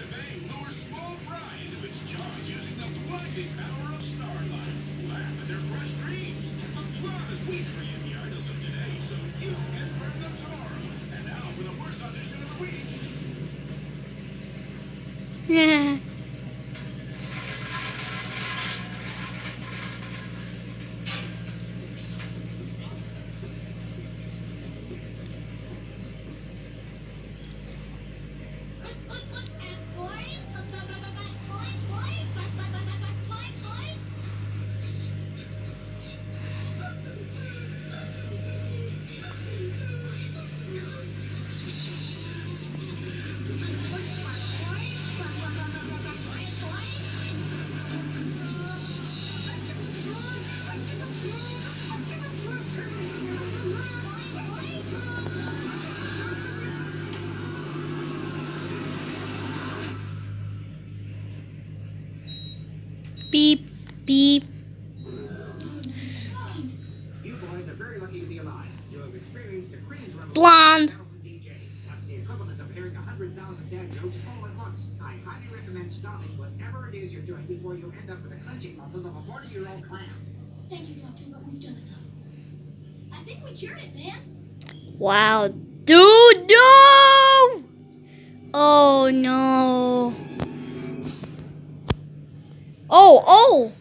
fame lures small fry into its jaws using the blinding power of starlight. Laugh at their crushed dreams. Applaud as we create the idols of today so you can burn them tomorrow. And now for the worst audition of the week. Yeah. all at once. I highly recommend stopping whatever it is you're doing before you end up with the clenching muscles of a 40-year-old clam. Thank you, Doctor, but we've done enough. I think we cured it, man. Wow. Dude, no! Oh, oh!